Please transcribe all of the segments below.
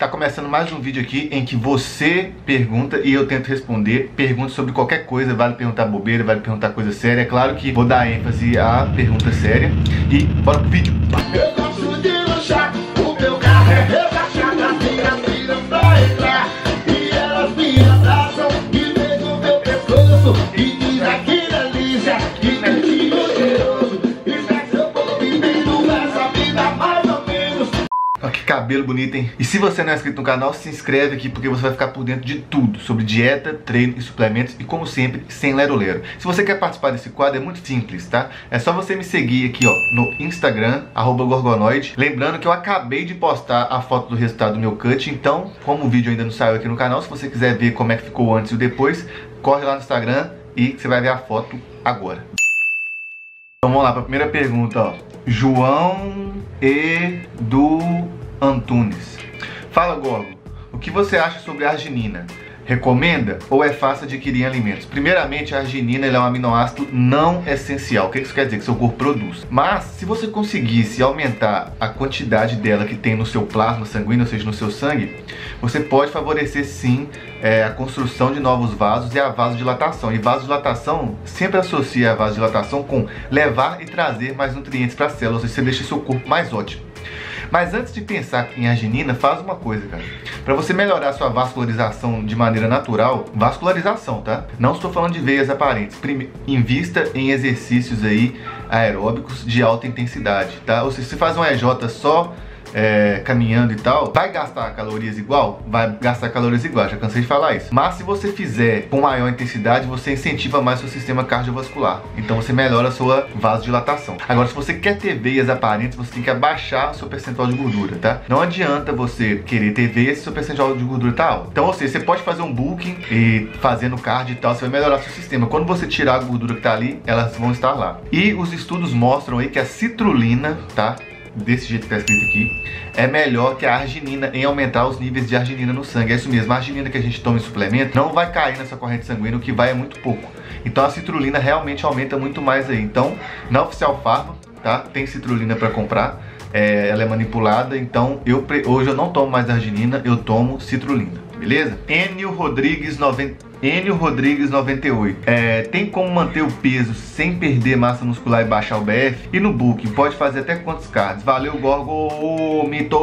Tá começando mais um vídeo aqui em que você pergunta e eu tento responder. Pergunta sobre qualquer coisa, vale perguntar bobeira, vale perguntar coisa séria. É claro que vou dar ênfase à pergunta séria. E bora pro vídeo. Eu gosto de luxar, o meu carro é cabelo bonito, hein? E se você não é inscrito no canal, se inscreve aqui porque você vai ficar por dentro de tudo sobre dieta, treino e suplementos e como sempre, sem lero-lero. Se você quer participar desse quadro, é muito simples, tá? É só você me seguir aqui, ó, no Instagram, Gorgonoide. Lembrando que eu acabei de postar a foto do resultado do meu cut, então, como o vídeo ainda não saiu aqui no canal, se você quiser ver como é que ficou antes e depois, corre lá no Instagram e você vai ver a foto agora. Então vamos lá para a primeira pergunta, ó. João Edu Antunes. Fala, Gorgo. O que você acha sobre a arginina? Recomenda ou é fácil adquirir em alimentos? Primeiramente, a arginina é um aminoácido não essencial. O que isso quer dizer? Que seu corpo produz. Mas, se você conseguisse aumentar a quantidade dela que tem no seu plasma sanguíneo, ou seja, no seu sangue, você pode favorecer sim é, a construção de novos vasos e a vasodilatação. E vasodilatação sempre associa a vasodilatação com levar e trazer mais nutrientes para as células, e você deixa seu corpo mais ótimo. Mas antes de pensar em arginina, faz uma coisa, cara. Para você melhorar sua vascularização de maneira natural, vascularização, tá? Não estou falando de veias aparentes. Prime... Invista em exercícios aí aeróbicos de alta intensidade, tá? Ou seja, se faz um EJ só é, caminhando e tal, vai gastar calorias igual? Vai gastar calorias igual, já cansei de falar isso. Mas se você fizer com maior intensidade, você incentiva mais seu sistema cardiovascular. Então você melhora a sua vasodilatação. Agora, se você quer ter veias aparentes, você tem que abaixar o seu percentual de gordura, tá? Não adianta você querer ter veias se seu percentual de gordura tá alto. Então, ou seja, você pode fazer um bulking e fazendo cardio e tal, você vai melhorar seu sistema. Quando você tirar a gordura que tá ali, elas vão estar lá. E os estudos mostram aí que a citrulina, tá? Desse jeito que está escrito aqui, é melhor que a arginina em aumentar os níveis de arginina no sangue. É isso mesmo, a arginina que a gente toma em suplemento não vai cair nessa corrente sanguínea, o que vai é muito pouco. Então a citrulina realmente aumenta muito mais aí. Então, na Oficial Farma, tá? Tem citrulina para comprar, é, ela é manipulada, então eu hoje eu não tomo mais arginina, eu tomo citrulina, beleza? Enio Rodrigues 90 Enio Rodrigues 98. É, tem como manter o peso sem perder massa muscular e baixar o BF? E no book, pode fazer até quantos cards? Valeu, Gorgo, mito!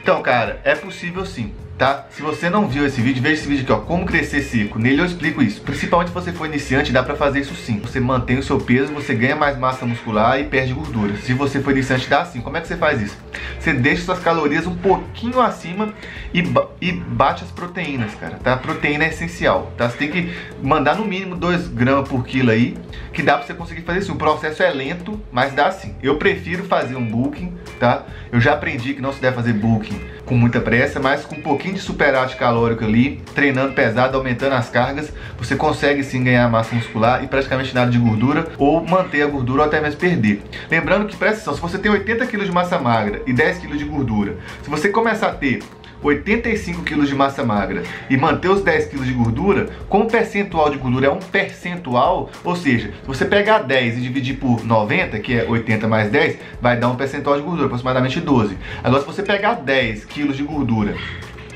Então, cara, é possível sim tá? Se você não viu esse vídeo, veja esse vídeo aqui, ó, como crescer seco. Nele eu explico isso. Principalmente se você for iniciante, dá pra fazer isso sim. Você mantém o seu peso, você ganha mais massa muscular e perde gordura. Se você for iniciante, dá assim. Como é que você faz isso? Você deixa suas calorias um pouquinho acima e, ba e bate as proteínas, cara, tá? Proteína é essencial, tá? Você tem que mandar no mínimo 2 gramas por quilo aí, que dá pra você conseguir fazer isso. O processo é lento, mas dá sim. Eu prefiro fazer um booking, tá? Eu já aprendi que não se deve fazer booking com muita pressa, mas com um pouquinho de superávit calórico ali, treinando pesado, aumentando as cargas, você consegue sim ganhar massa muscular e praticamente nada de gordura, ou manter a gordura ou até mesmo perder. Lembrando que, presta atenção, se você tem 80 kg de massa magra e 10 kg de gordura, se você começar a ter 85 kg de massa magra e manter os 10 kg de gordura, como o percentual de gordura é um percentual, ou seja, se você pegar 10 e dividir por 90, que é 80 mais 10, vai dar um percentual de gordura, aproximadamente 12. Agora, se você pegar 10 kg de gordura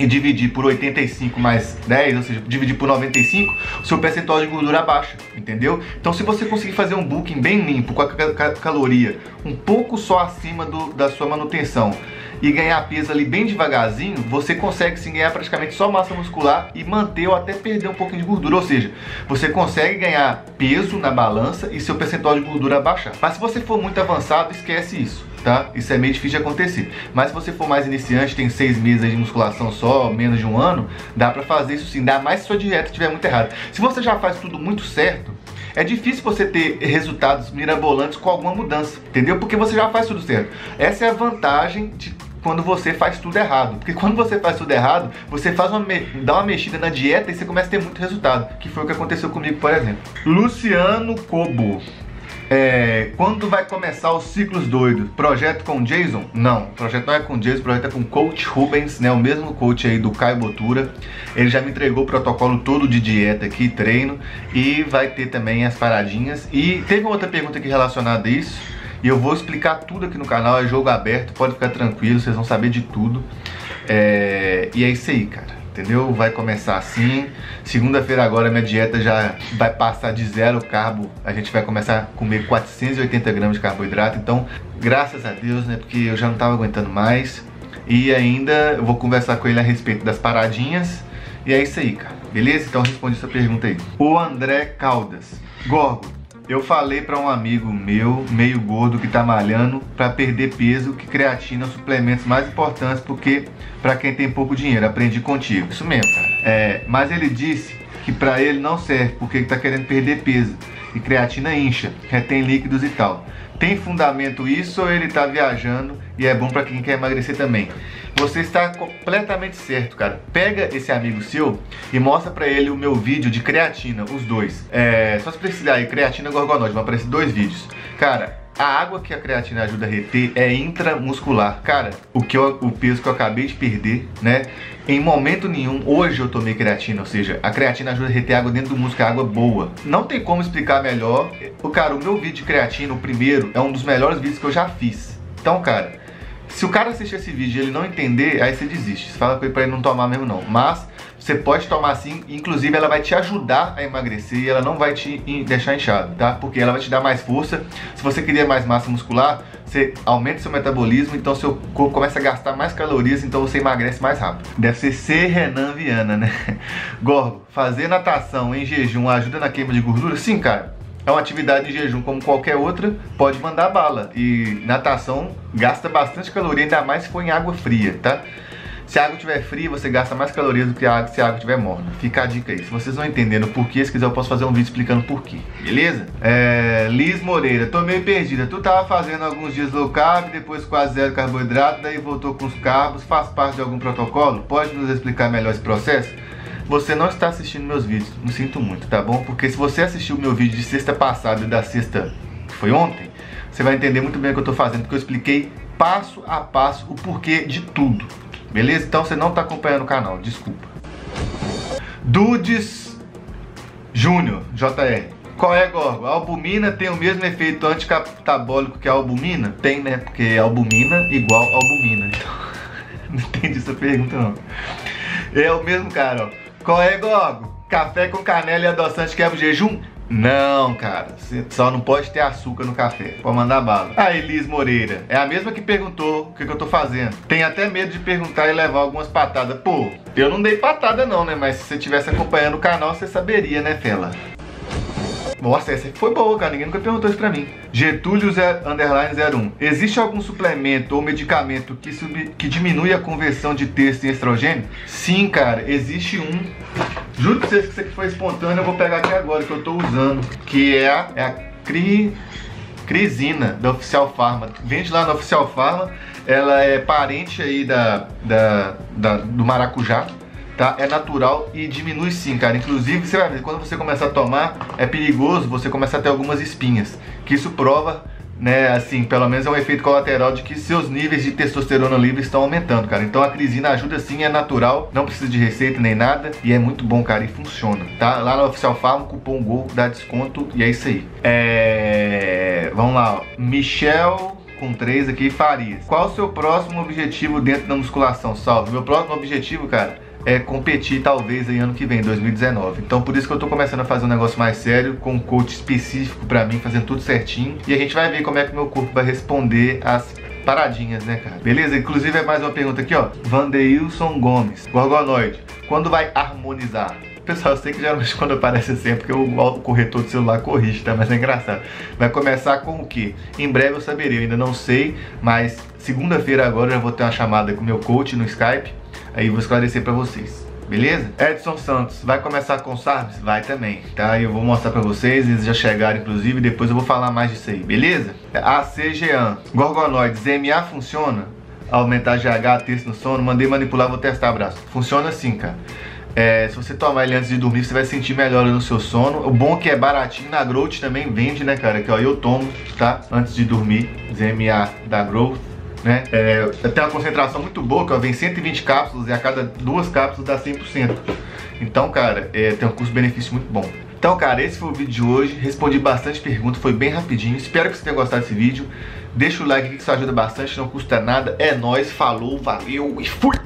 e dividir por 85 mais 10, ou seja, dividir por 95, o seu percentual de gordura baixa, entendeu? Então se você conseguir fazer um booking bem limpo, com a caloria um pouco só acima do, da sua manutenção, e ganhar peso ali bem devagarzinho, você consegue sim ganhar praticamente só massa muscular e manter ou até perder um pouquinho de gordura. Ou seja, você consegue ganhar peso na balança e seu percentual de gordura baixar. Mas se você for muito avançado, esquece isso. Tá? Isso é meio difícil de acontecer. Mas se você for mais iniciante, tem seis meses de musculação só, menos de um ano, dá pra fazer isso sim. Dá mais se sua dieta estiver muito errada. Se você já faz tudo muito certo, é difícil você ter resultados mirabolantes com alguma mudança, entendeu? Porque você já faz tudo certo. Essa é a vantagem de quando você faz tudo errado. Porque quando você faz tudo errado, você faz uma dá uma mexida na dieta e você começa a ter muito resultado. Que foi o que aconteceu comigo, por exemplo. Luciano Cobo. É, quando vai começar os ciclos doidos? Projeto com Jason? Não, o projeto não é com Jason, o projeto é com Coach Rubens, né? O mesmo coach aí do Caio Botura. Ele já me entregou o protocolo todo de dieta aqui, treino, e vai ter também as paradinhas. E teve outra pergunta aqui relacionada a isso E eu vou explicar tudo aqui no canal, é jogo aberto, pode ficar tranquilo, vocês vão saber de tudo. É... E é isso aí, cara entendeu? Vai começar assim. Segunda-feira agora minha dieta já vai passar de zero carbo. A gente vai começar a comer 480 gramas de carboidrato. Então, graças a Deus, né? Porque eu já não tava aguentando mais. E ainda eu vou conversar com ele a respeito das paradinhas. E é isso aí, cara. Beleza? Então responde essa pergunta aí. O André Caldas. Gorgo, eu falei para um amigo meu, meio gordo, que tá malhando, para perder peso, que creatina é um suplementos mais importantes porque para quem tem pouco dinheiro. Aprendi contigo. Isso mesmo, cara. É, mas ele disse que para ele não serve porque ele tá querendo perder peso. E creatina incha, retém líquidos e tal. Tem fundamento isso ou ele tá viajando e é bom para quem quer emagrecer também? Você está completamente certo, cara. Pega esse amigo seu e mostra para ele o meu vídeo de creatina, os dois. É, só se precisar aí, creatina gorgonóide, vão aparecer dois vídeos. Cara, a água que a creatina ajuda a reter é intramuscular. Cara, o, que eu, o peso que eu acabei de perder, né? Em momento nenhum, hoje eu tomei creatina, ou seja, a creatina ajuda a reter água dentro do músculo, água boa. Não tem como explicar melhor. O cara, o meu vídeo de creatina, o primeiro, é um dos melhores vídeos que eu já fiz. Então, cara, se o cara assistir esse vídeo e ele não entender, aí você desiste. Você fala com ele pra ele não tomar mesmo não. Mas você pode tomar sim, inclusive ela vai te ajudar a emagrecer e ela não vai te deixar inchado, tá? Porque ela vai te dar mais força. Se você queria mais massa muscular, você aumenta seu metabolismo, então seu corpo começa a gastar mais calorias, então você emagrece mais rápido. Deve ser ser Renan Viana, né? Gorgo, fazer natação em jejum ajuda na queima de gordura? Sim, cara é uma atividade de jejum como qualquer outra, pode mandar bala. E natação gasta bastante caloria, ainda mais se for em água fria, tá? Se a água estiver fria, você gasta mais calorias do que a água se a água estiver morna. Fica a dica aí. Se vocês não entendendo por porquê, se quiser eu posso fazer um vídeo explicando por quê. Beleza? É, Liz Moreira, tô meio perdida. Tu tava fazendo alguns dias low carb, depois quase zero carboidrato, daí voltou com os carbos. Faz parte de algum protocolo? Pode nos explicar melhor esse processo? Você não está assistindo meus vídeos, me sinto muito, tá bom? Porque se você assistiu o meu vídeo de sexta passada e da sexta, que foi ontem, você vai entender muito bem o que eu estou fazendo, porque eu expliquei passo a passo o porquê de tudo, beleza? Então você não está acompanhando o canal, desculpa. Dudes Júnior, JR. Qual é, Gorgo? A albumina tem o mesmo efeito anticatabólico que a albumina? Tem, né? Porque albumina igual albumina. Então, não entendi essa pergunta, não. É o mesmo cara, ó. Qual é, Gogo? Café com canela e adoçante quebra o jejum? Não, cara, só não pode ter açúcar no café. Pode mandar bala. A Elis Moreira é a mesma que perguntou o que, que, eu tô fazendo. Tem até medo de perguntar e levar algumas patadas. Pô, eu não dei patada não, né? Mas se você estivesse acompanhando o canal, você saberia, né, Fela? Nossa, essa foi boa, cara. Ninguém nunca perguntou isso pra mim. Getúlio 01. Existe algum suplemento ou medicamento que, sub... que diminui a conversão de texto em estrogênio? Sim, cara. Existe um. Juro pra vocês que isso aqui foi espontâneo. Eu vou pegar aqui agora, que eu tô usando. Que é a, é a Cri... Crisina, da Oficial Pharma. Vende lá na Oficial Pharma. Ela é parente aí da, da, da do maracujá tá? É natural e diminui sim, cara. Inclusive, você vai ver, quando você começar a tomar, é perigoso você começar a ter algumas espinhas. Que isso prova, né, assim, pelo menos é um efeito colateral de que seus níveis de testosterona livre estão aumentando, cara. Então a crisina ajuda sim, é natural, não precisa de receita nem nada e é muito bom, cara, e funciona, tá? Lá no Oficial Farm, cupom GOL dá desconto e é isso aí. É... Vamos lá, ó. Michel com três aqui, Farias. Qual o seu próximo objetivo dentro da musculação? Salve. Meu próximo objetivo, cara, é, competir talvez aí ano que vem, 2019. Então por isso que eu tô começando a fazer um negócio mais sério, com um coach específico pra mim, fazendo tudo certinho. E a gente vai ver como é que meu corpo vai responder às paradinhas, né, cara? Beleza? Inclusive é mais uma pergunta aqui, ó. Vandeilson Gomes, Gorgonoide, quando vai harmonizar? Pessoal, eu sei que geralmente quando aparece assim é porque o corretor do celular corrige, tá? Mas é engraçado. Vai começar com o quê? Em breve eu saberei, eu ainda não sei, mas segunda-feira agora eu já vou ter uma chamada com o meu coach no Skype Aí vou esclarecer pra vocês. Beleza? Edson Santos, vai começar com SARMs? Vai também, tá? Eu vou mostrar pra vocês, eles já chegaram inclusive, depois eu vou falar mais disso aí, beleza? ACGAN, Gorgonoides, MA funciona? Aumentar GH, texto no sono, mandei manipular, vou testar, abraço. Funciona assim, cara. É, se você tomar ele antes de dormir, você vai sentir melhor no seu sono. O bom é que é baratinho, na Growth também vende, né, cara? Que ó, eu tomo, tá? Antes de dormir, ZMA da Growth né? É, tem uma concentração muito boa, que ó, vem 120 cápsulas e a cada duas cápsulas dá 100%. Então, cara, é, tem um custo-benefício muito bom. Então, cara, esse foi o vídeo de hoje. Respondi bastante perguntas, foi bem rapidinho. Espero que você tenha gostado desse vídeo. Deixa o like que isso ajuda bastante, não custa nada. É nóis, falou, valeu e fui!